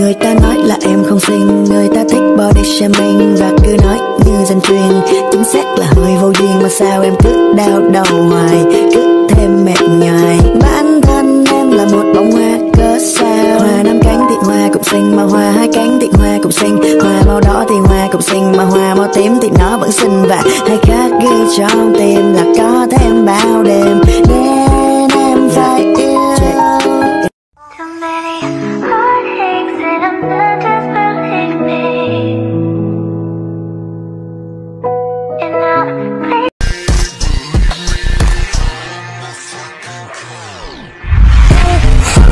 Người ta nói là em không xinh, Người ta thích body shaming Và cứ nói như dân truyền. Chính xác là hơi vô duyên, Mà sao em cứ đau đầu hoài, Cứ thêm mệt nhoài Bản thân em là một bông hoa, cớ sao? Hoa năm cánh thì hoa cũng xinh, Mà hoa hai cánh thì hoa cũng xinh. Hoa màu đỏ thì hoa cũng xinh, Mà hoa màu tím thì nó vẫn xinh. Và Hay khác ghi trong tim Là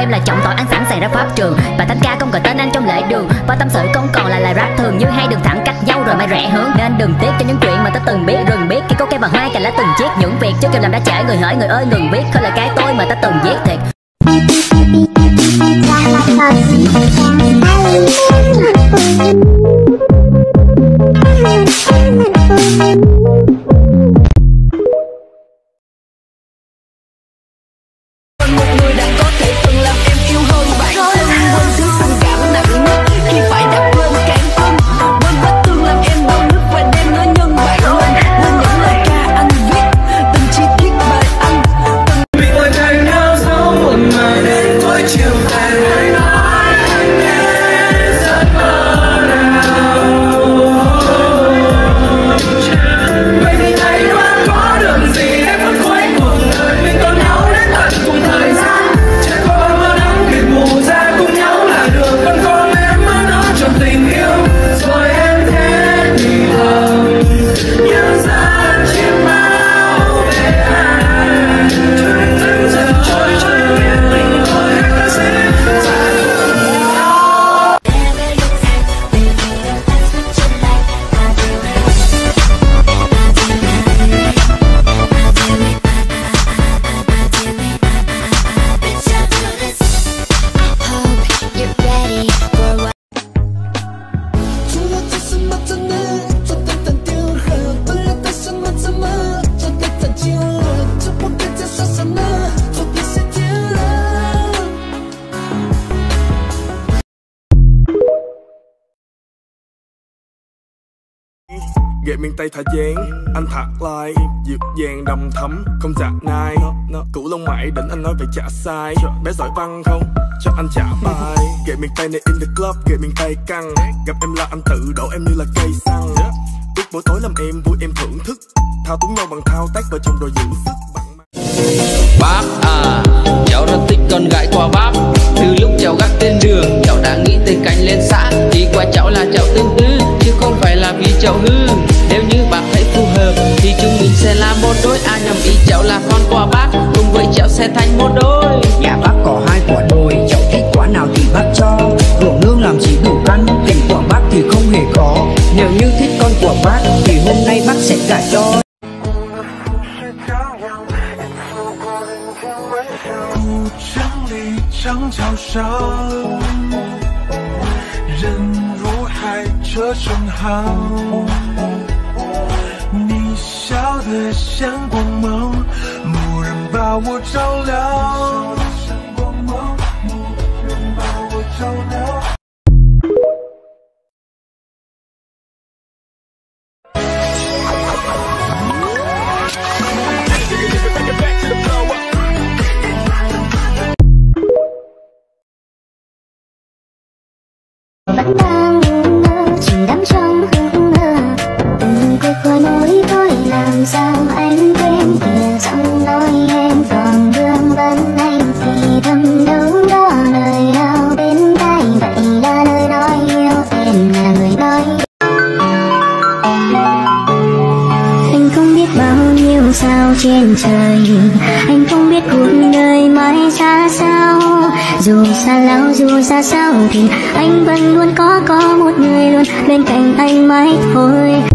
em là trọng tội ăn sẵn xảy ra pháp trường. Và thánh ca không gọi tên anh trong lễ đường. Và tâm sự không còn là lời rap thường Như hai đường thẳng cách nhau rồi mày rẽ hướng Nên đừng tiếc cho những chuyện mà ta từng biết, Rừng biết, khi có cây và hoa cành lá từng chiếc Những việc. Chưa kịp làm đã trễ người hỏi, người ơi ngừng biết Khơi là cái tôi mà ta từng viết thiệt. Ghệ miền tây thả dáng anh thạc lai dịu dàng đầm thấm không dạ nai. Cũ lông mày đỉnh anh nói về chả sai. Bé giỏi văn không cho anh trả bài. Ghệ miền tây này in the club ghệ miền tây căng. Gặp em là anh tự đổ em như là cây xăng. Biết buổi tối làm em vui em thưởng thức. Thao túng nhau bằng thao tác vợ chồng rồi giữ sức bằng Bác à, cháu rất thích con gái qua bác. Từ lúc cháu sẽ thành một đôi. Nhà bác có hai quả đồi cháu thích quả nào thì bác cho. Ruộng nương làm chỉ đủ ăn tình của bác thì không hề có. Nếu như thích con của bác thì hôm nay bác sẽ gả cho. Trắng chào sông Rừng rú hai chớ sông hào Nì sao để sáng quang mong 把我照亮。像光芒，蓦然把我照亮。 vẫn đang ngủ ngơ chìm đắm trong hương mơ từng cuộc qua nỗi tôi làm sao anh quên kìa giọng nói em sao trên trời. Anh không biết cuộc đời mãi xa sao. Dù xa lao dù xa sao thì anh vẫn luôn có có một người luôn bên cạnh anh mãi thôi.